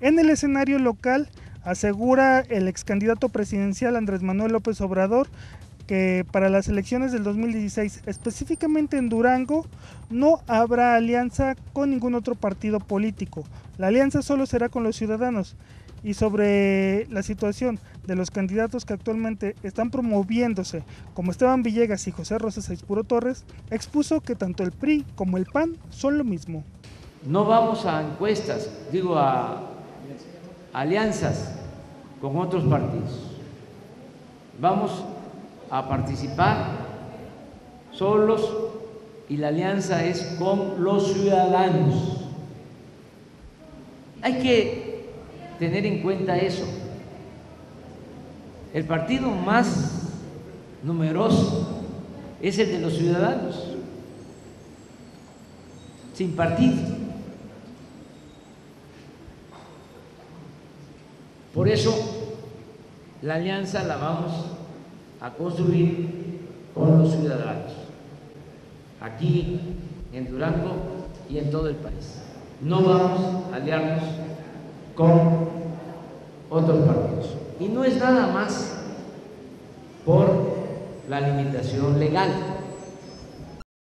En el escenario local, asegura el ex candidato presidencial Andrés Manuel López Obrador que para las elecciones del 2016, específicamente en Durango, no habrá alianza con ningún otro partido político. La alianza solo será con los ciudadanos. Y sobre la situación de los candidatos que actualmente están promoviéndose, como Esteban Villegas y José Rosas Aispuro Torres, expuso que tanto el PRI como el PAN son lo mismo. No vamos a encuestas, digo a alianzas con otros partidos. Vamos a participar solos y la alianza es con los ciudadanos. Hay que tener en cuenta eso. El partido más numeroso es el de los ciudadanos, sin partido. Por eso la alianza la vamos a construir con los ciudadanos, aquí en Durango y en todo el país. No vamos a aliarnos con otros partidos. Y no es nada más por la limitación legal.